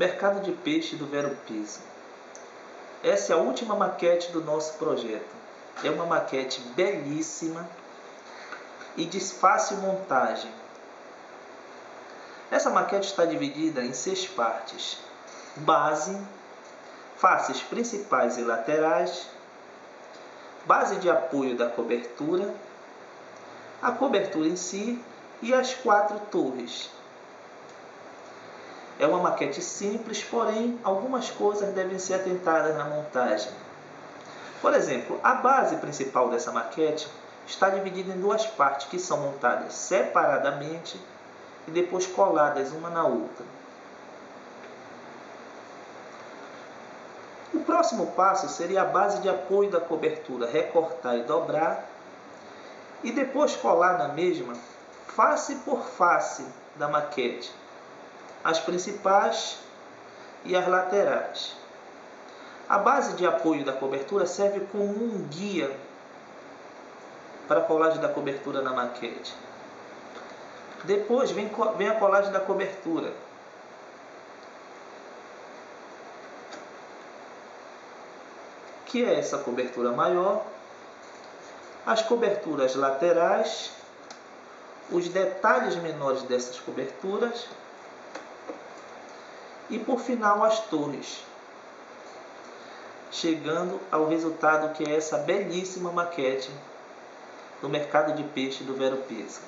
Mercado de Peixe do Vero Piso. Essa é a última maquete do nosso projeto. É uma maquete belíssima e de fácil montagem. Essa maquete está dividida em seis partes: base, faces principais e laterais, base de apoio da cobertura, a cobertura em si e as quatro torres. É uma maquete simples, porém algumas coisas devem ser atentadas na montagem. Por exemplo, a base principal dessa maquete está dividida em duas partes que são montadas separadamente e depois coladas uma na outra. O próximo passo seria a base de apoio da cobertura, recortar e dobrar, e depois colar na mesma, face por face da maquete, as principais e as laterais. A base de apoio da cobertura serve como um guia para a colagem da cobertura na maquete. Depois vem, vem a colagem da cobertura. Que é essa cobertura maior, as coberturas laterais, os detalhes menores dessas coberturas e por final as torres, chegando ao resultado que é essa belíssima maquete do mercado de peixe do Vero Pesca.